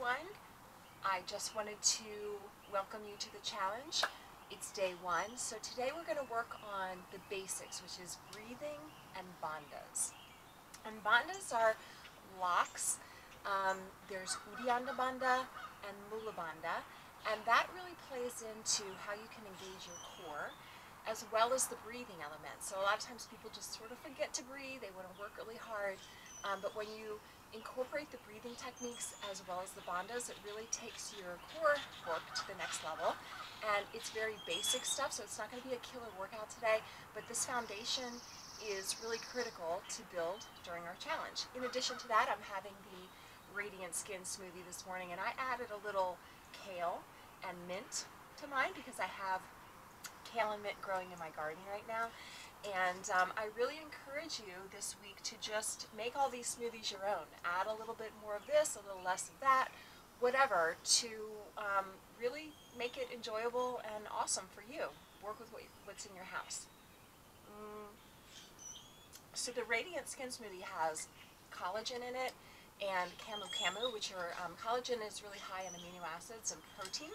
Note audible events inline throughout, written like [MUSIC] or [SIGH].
everyone. I just wanted to welcome you to the challenge. It's day one, so today we're going to work on the basics, which is breathing and bandhas. And bandhas are locks. Um, there's Uddiyana Bandha and Mula Bandha, and that really plays into how you can engage your core as well as the breathing element. So a lot of times people just sort of forget to breathe, they want to work really hard, um, but when you incorporate the breathing techniques as well as the bandhas, it really takes your core work to the next level. And it's very basic stuff, so it's not going to be a killer workout today, but this foundation is really critical to build during our challenge. In addition to that, I'm having the Radiant Skin smoothie this morning, and I added a little kale and mint to mine because I have kale and mint growing in my garden right now. And um, I really encourage you this week to just make all these smoothies your own. Add a little bit more of this, a little less of that, whatever, to um, really make it enjoyable and awesome for you. Work with what, what's in your house. Mm. So the Radiant Skin Smoothie has collagen in it and camu camu, which are, um, collagen is really high in amino acids and protein,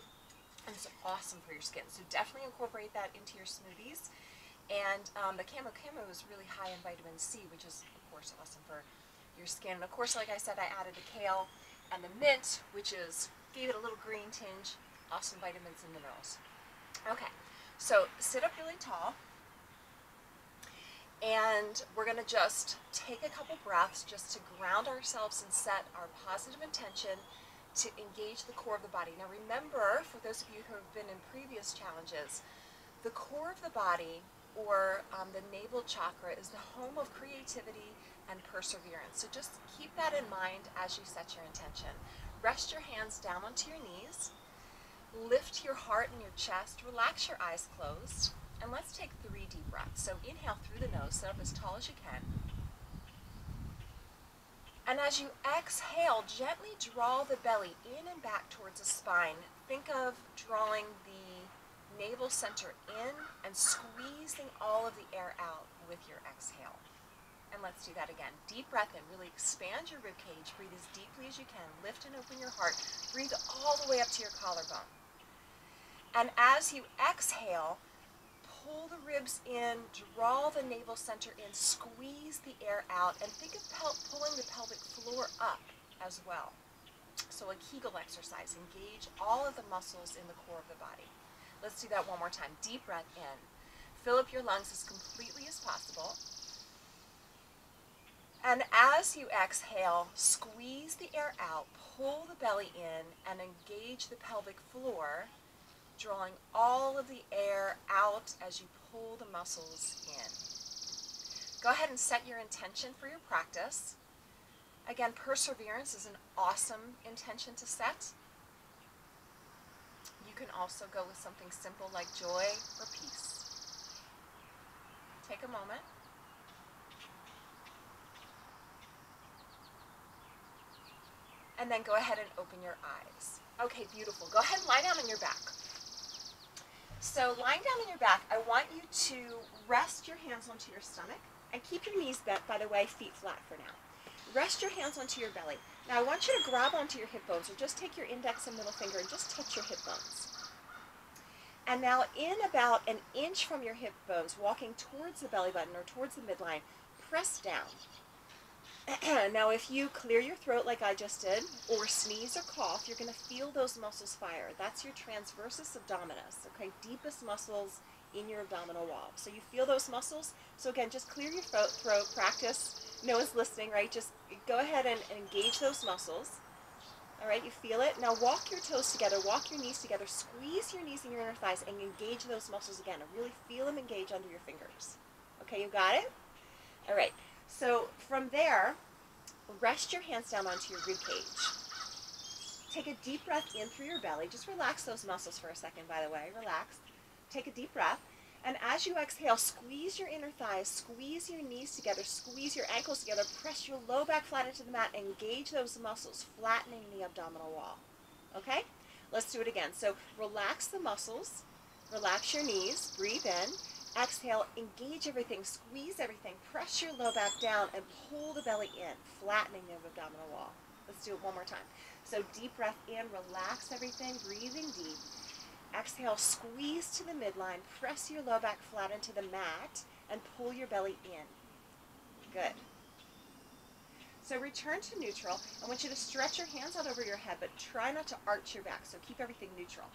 and it's awesome for your skin. So definitely incorporate that into your smoothies. And um, the Camu Camu is really high in vitamin C, which is, of course, awesome for your skin. And of course, like I said, I added the kale and the mint, which is gave it a little green tinge, awesome vitamins and minerals. Okay, so sit up really tall. And we're going to just take a couple breaths just to ground ourselves and set our positive intention to engage the core of the body. Now remember, for those of you who have been in previous challenges, the core of the body or um, the navel chakra is the home of creativity and perseverance. So just keep that in mind as you set your intention. Rest your hands down onto your knees. Lift your heart and your chest. Relax your eyes closed. And let's take three deep breaths. So inhale through the nose, sit up as tall as you can. And as you exhale, gently draw the belly in and back towards the spine. Think of drawing the navel center in and squeezing all of the air out with your exhale. And let's do that again. Deep breath in, really expand your rib cage. Breathe as deeply as you can. Lift and open your heart. Breathe all the way up to your collarbone. And as you exhale, pull the ribs in, draw the navel center in, squeeze the air out, and think of pulling the pelvic floor up as well. So a Kegel exercise. Engage all of the muscles in the core of the body. Let's do that one more time. Deep breath in. Fill up your lungs as completely as possible. And as you exhale, squeeze the air out, pull the belly in, and engage the pelvic floor, drawing all of the air out as you pull the muscles in. Go ahead and set your intention for your practice. Again, perseverance is an awesome intention to set can also go with something simple like joy or peace. Take a moment. And then go ahead and open your eyes. Okay, beautiful. Go ahead and lie down on your back. So lying down on your back, I want you to rest your hands onto your stomach and keep your knees bent, by the way, feet flat for now. Rest your hands onto your belly. Now I want you to grab onto your hip bones, or just take your index and middle finger and just touch your hip bones. And now in about an inch from your hip bones, walking towards the belly button or towards the midline, press down. [CLEARS THROAT] now if you clear your throat like I just did, or sneeze or cough, you're going to feel those muscles fire. That's your transversus abdominis, okay, deepest muscles in your abdominal wall. So you feel those muscles. So again, just clear your throat, throat practice. No one's listening, right? Just go ahead and, engage those muscles. All right, you feel it. Now walk your toes together, walk your knees together, squeeze your knees and your inner thighs and engage those muscles again. And really feel them engage under your fingers. Okay, you got it? All right, so from there, rest your hands down onto your rib cage. Take a deep breath in through your belly. Just relax those muscles for a second, by the way. Relax. Take a deep breath. And as you exhale, squeeze your inner thighs, squeeze your knees together, squeeze your ankles together, press your low back flat into the mat, engage those muscles, flattening the abdominal wall. Okay? Let's do it again. So relax the muscles, relax your knees, breathe in, exhale, engage everything, squeeze everything, press your low back down, and pull the belly in, flattening the abdominal wall. Let's do it one more time. So deep breath in, relax everything, breathing deep. Exhale, squeeze to the midline, press your low back flat into the mat, and pull your belly in. Good. So return to neutral. I want you to stretch your hands out over your head, but try not to arch your back, so keep everything neutral.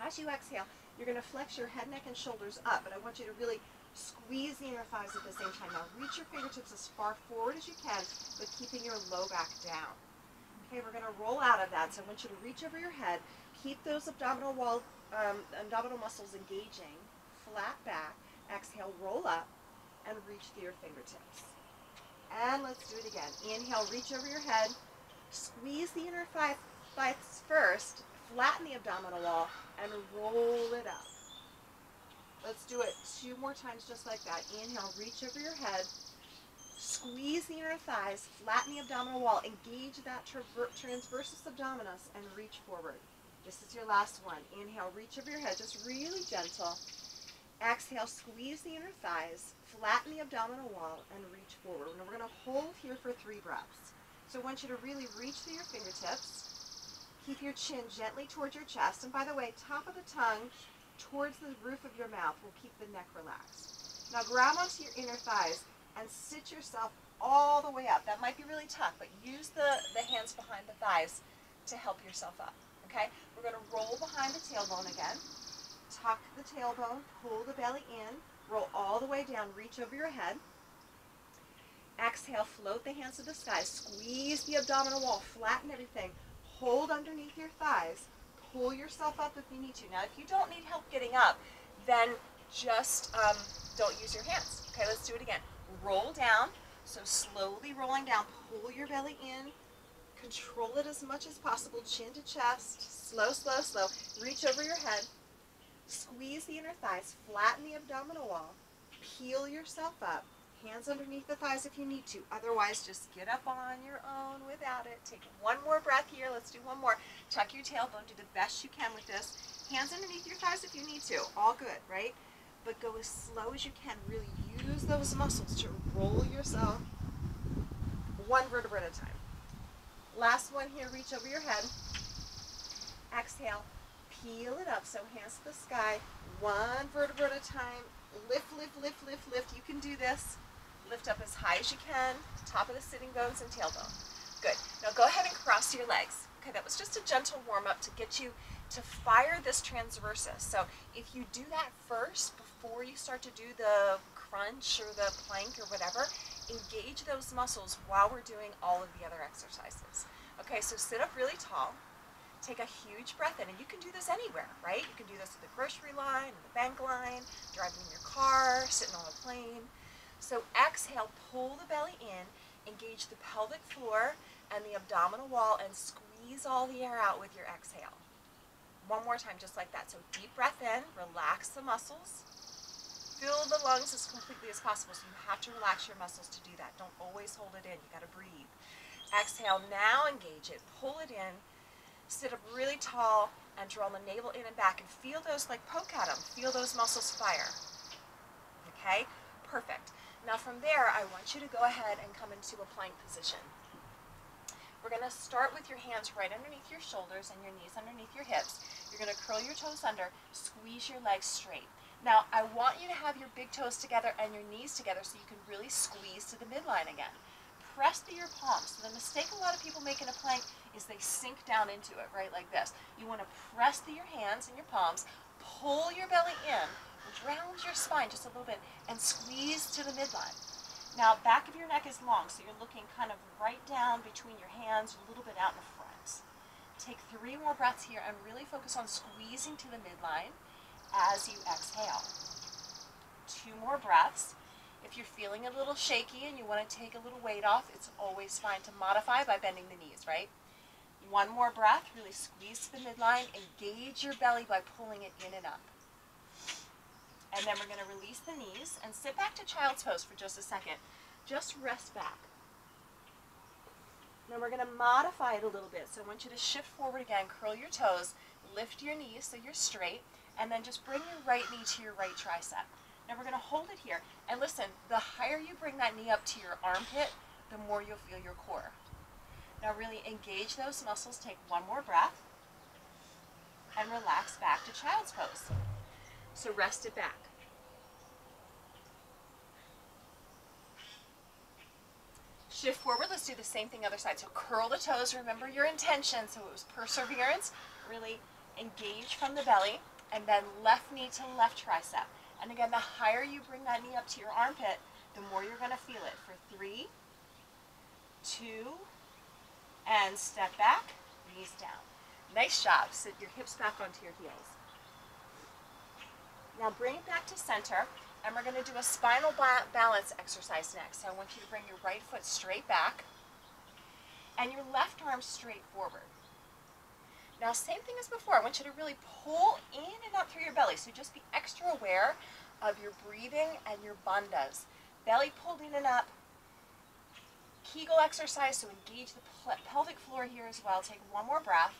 As you exhale, you're going to flex your head, neck, and shoulders up, but I want you to really squeeze the inner thighs at the same time. Now reach your fingertips as far forward as you can, but keeping your low back down. Okay, we're going to roll out of that, so I want you to reach over your head, keep those abdominal wall, um, abdominal muscles engaging, flat back, exhale, roll up, and reach through your fingertips. And let's do it again. Inhale, reach over your head. Squeeze the inner thighs first. Flatten the abdominal wall and roll it up. Let's do it two more times just like that. Inhale, reach over your head. Squeeze the inner thighs, flatten the abdominal wall, engage that transversus abdominis and reach forward. This is your last one. Inhale, reach over your head, just really gentle. Exhale, squeeze the inner thighs, flatten the abdominal wall, and reach forward. And we're going to hold here for three breaths. So I want you to really reach through your fingertips. Keep your chin gently towards your chest. And by the way, top of the tongue towards the roof of your mouth will keep the neck relaxed. Now grab onto your inner thighs and sit yourself all the way up. That might be really tough, but use the, the hands behind the thighs to help yourself up. Okay? We're going to roll behind the tailbone again. Tuck the tailbone, pull the belly in, roll all the way down, reach over your head. Exhale, float the hands to the sky, squeeze the abdominal wall, flatten everything, hold underneath your thighs, pull yourself up if you need to. Now, if you don't need help getting up, then just um, don't use your hands. Okay, let's do it again. Roll down, so slowly rolling down, pull your belly in, control it as much as possible, chin to chest, slow, slow, slow. Reach over your head, Squeeze the inner thighs, flatten the abdominal wall, peel yourself up, hands underneath the thighs if you need to. Otherwise, just get up on your own without it. Take one more breath here. Let's do one more. Tuck your tailbone. Do the best you can with this. Hands underneath your thighs if you need to. All good, right? But go as slow as you can. Really use those muscles to roll yourself one vertebra at a time. Last one here. Reach over your head. Exhale peel it up. So hands to the sky, one vertebra at a time. Lift, lift, lift, lift, lift. You can do this. Lift up as high as you can, top of the sitting bones and tailbone. Good. Now go ahead and cross your legs. Okay, that was just a gentle warm up to get you to fire this transversus. So if you do that first before you start to do the crunch or the plank or whatever, engage those muscles while we're doing all of the other exercises. Okay, so sit up really tall. Take a huge breath in, and you can do this anywhere, right? You can do this at the grocery line, the bank line, driving in your car, sitting on a plane. So exhale, pull the belly in, engage the pelvic floor and the abdominal wall, and squeeze all the air out with your exhale. One more time, just like that. So deep breath in, relax the muscles. Fill the lungs as completely as possible, so you have to relax your muscles to do that. Don't always hold it in, you gotta breathe. Exhale, now engage it, pull it in, sit up really tall and draw the navel in and back and feel those, like poke at them, feel those muscles fire. Okay, perfect. Now from there, I want you to go ahead and come into a plank position. We're going to start with your hands right underneath your shoulders and your knees underneath your hips. You're going to curl your toes under, squeeze your legs straight. Now, I want you to have your big toes together and your knees together so you can really squeeze to the midline again press through your palms. So the mistake a lot of people make in a plank is they sink down into it, right, like this. You want to press through your hands and your palms, pull your belly in, round your spine just a little bit, and squeeze to the midline. Now, back of your neck is long, so you're looking kind of right down between your hands, a little bit out in front. Take three more breaths here and really focus on squeezing to the midline as you exhale. Two more breaths. If you're feeling a little shaky and you want to take a little weight off, it's always fine to modify by bending the knees, right? One more breath, really squeeze to the midline, engage your belly by pulling it in and up. And then we're going to release the knees and sit back to child's pose for just a second. Just rest back. Now we're going to modify it a little bit. So I want you to shift forward again, curl your toes, lift your knees so you're straight, and then just bring your right knee to your right tricep. Now we're going to hold it here. And listen, the higher you bring that knee up to your armpit, the more you'll feel your core. Now really engage those muscles. Take one more breath and relax back to child's pose. So rest it back. Shift forward. Let's do the same thing other side. So curl the toes. Remember your intention. So it was perseverance. Really engage from the belly. And then left knee to left tricep. And again, the higher you bring that knee up to your armpit, the more you're going to feel it. For three, two, and step back, knees down. Nice job. Sit your hips back onto your heels. Now bring it back to center. And we're going to do a spinal ba balance exercise next. So I want you to bring your right foot straight back and your left arm straight forward. Now same thing as before, I want you to really pull in and out through your belly. So just be extra aware of your breathing and your bandhas. Belly pulled in and up. Kegel exercise, so engage the pelvic floor here as well. Take one more breath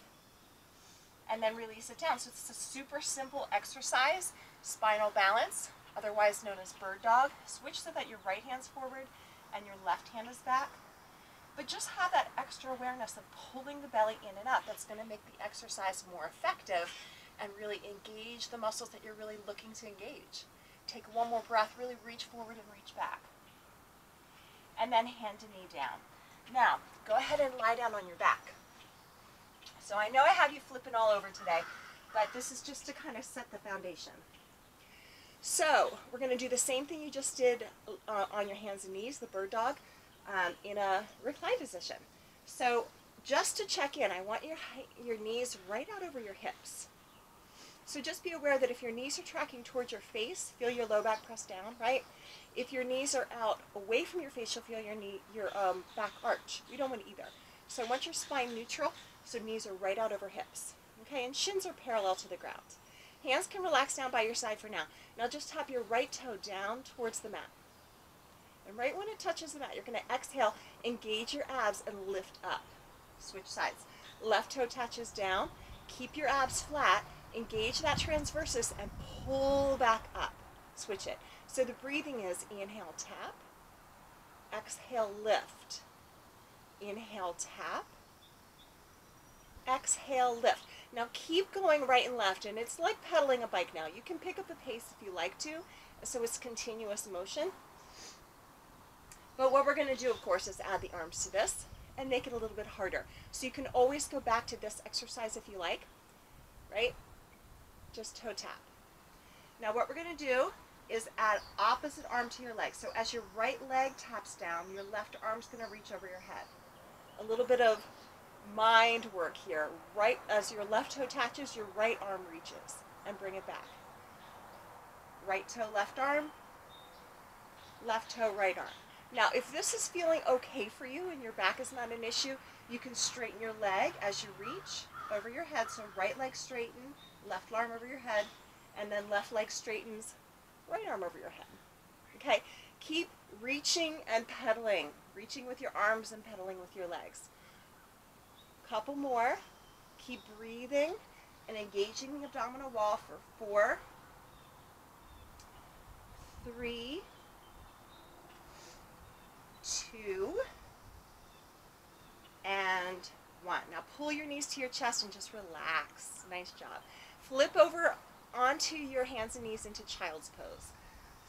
and then release it down. So it's a super simple exercise, spinal balance otherwise known as bird dog. Switch so that your right hand's forward and your left hand is back. But just have that extra awareness of pulling the belly in and up. That's going to make the exercise more effective and really engage the muscles that you're really looking to engage. Take one more breath, really reach forward and reach back. And then hand to knee down. Now, go ahead and lie down on your back. So I know I have you flipping all over today, but this is just to kind of set the foundation. So we're going to do the same thing you just did uh, on your hands and knees, the bird dog, um, in a reclined position. So just to check in, I want your, your knees right out over your hips. So just be aware that if your knees are tracking towards your face, feel your low back press down, right? If your knees are out away from your face, you'll feel your knee, your um, back arch. You don't want either. So I want your spine neutral, so knees are right out over hips. Okay, and shins are parallel to the ground. Hands can relax down by your side for now. Now just tap your right toe down towards the mat. And right when it touches the mat, you're going to exhale, engage your abs, and lift up. Switch sides. Left toe touches down. Keep your abs flat. Engage that transversus and pull back up. Switch it. So the breathing is inhale, tap. Exhale, lift. Inhale, tap. Exhale, lift. Now keep going right and left, and it's like pedaling a bike now. You can pick up the pace if you like to, so it's continuous motion. But what we're going to do, of course, is add the arms to this and make it a little bit harder. So you can always go back to this exercise if you like, right? Just toe tap. Now what we're going to do is add opposite arm to your leg. So as your right leg taps down, your left arm's going to reach over your head. A little bit of mind work here. Right as your left toe touches, your right arm reaches and bring it back. Right toe, left arm, left toe, right arm. Now, if this is feeling okay for you and your back is not an issue, you can straighten your leg as you reach over your head. So right leg straighten, left arm over your head, and then left leg straightens, right arm over your head. Okay, keep reaching and pedaling, reaching with your arms and pedaling with your legs. Couple more. Keep breathing and engaging the abdominal wall for four, three, two, and one. Now pull your knees to your chest and just relax. Nice job. Flip over onto your hands and knees into child's pose.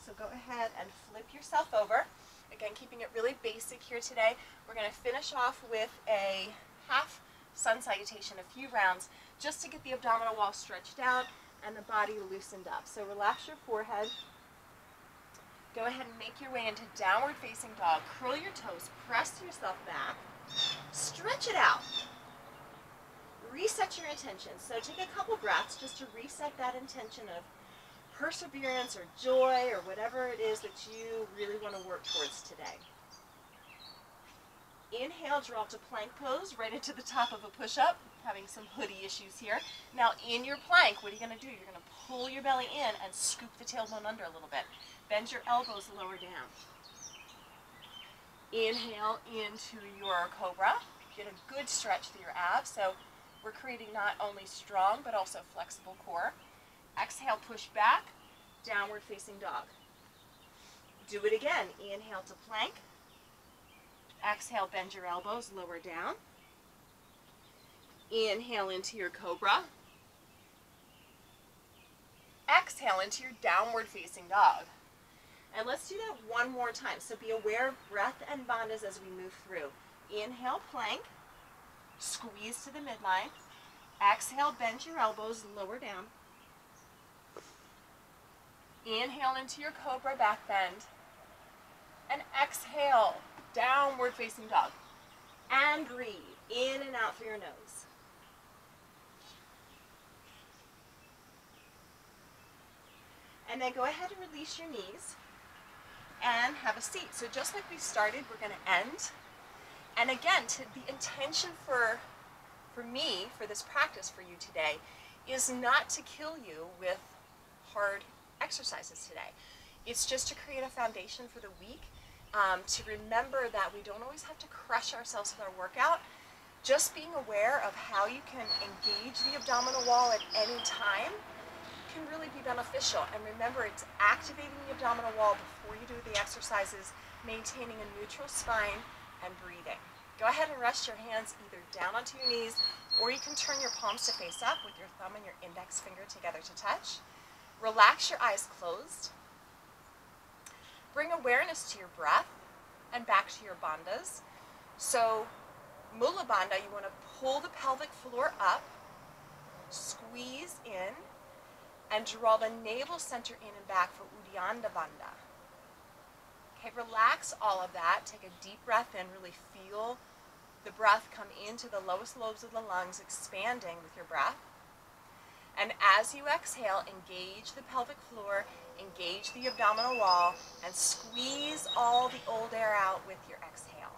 So go ahead and flip yourself over. Again, keeping it really basic here today. We're going to finish off with a half sun salutation a few rounds just to get the abdominal wall stretched out and the body loosened up. So relax your forehead. Go ahead and make your way into downward facing dog. Curl your toes, press yourself back, stretch it out. Reset your intention. So take a couple breaths just to reset that intention of perseverance or joy or whatever it is that you really want to work towards today. Inhale, draw to plank pose, right into the top of a push-up. Having some hoodie issues here. Now in your plank, what are you going to do? You're going to pull your belly in and scoop the tailbone under a little bit. Bend your elbows lower down. Inhale into your cobra. Get a good stretch through your abs. So we're creating not only strong, but also flexible core. Exhale, push back, downward facing dog. Do it again. Inhale to plank. Exhale, bend your elbows, lower down. Inhale into your cobra. Exhale into your downward facing dog. And let's do that one more time. So be aware of breath and bandhas as we move through. Inhale, plank. Squeeze to the midline. Exhale, bend your elbows, lower down. Inhale into your cobra, back bend. And exhale, downward facing dog. And breathe in and out through your nose. And then go ahead and release your knees and have a seat. So just like we started, we're going to end. And again, to, the intention for, for me, for this practice for you today, is not to kill you with hard exercises today. It's just to create a foundation for the week, um, to remember that we don't always have to crush ourselves with our workout. Just being aware of how you can engage the abdominal wall at any time can really be beneficial. And remember, it's activating the abdominal wall before you do the exercises, maintaining a neutral spine, and breathing. Go ahead and rest your hands either down onto your knees, or you can turn your palms to face up with your thumb and your index finger together to touch. Relax your eyes closed. Bring awareness to your breath and back to your bandhas. So, Mula Bandha, you want to pull the pelvic floor up, squeeze in, and draw the navel center in and back for Uddiyana Bandha. Okay, relax all of that. Take a deep breath in. Really feel the breath come into the lowest lobes of the lungs, expanding with your breath. And as you exhale, engage the pelvic floor, engage the abdominal wall, and squeeze all the old air out with your exhale.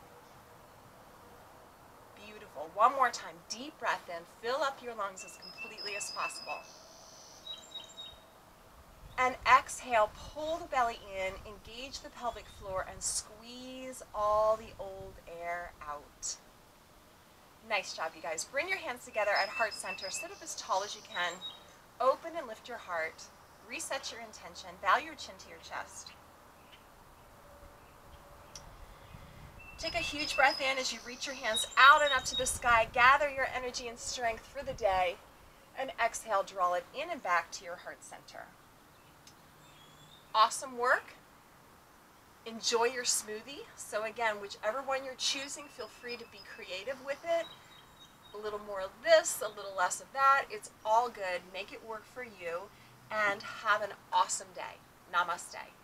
Beautiful. One more time. Deep breath in. Fill up your lungs as completely as possible. And exhale, pull the belly in, engage the pelvic floor, and squeeze all the old air out. Nice job, you guys. Bring your hands together at heart center. Sit up as tall as you can. Open and lift your heart. Reset your intention. Bow your chin to your chest. Take a huge breath in as you reach your hands out and up to the sky. Gather your energy and strength for the day. And exhale, draw it in and back to your heart center awesome work. Enjoy your smoothie. So again, whichever one you're choosing, feel free to be creative with it. A little more of this, a little less of that. It's all good. Make it work for you and have an awesome day. Namaste.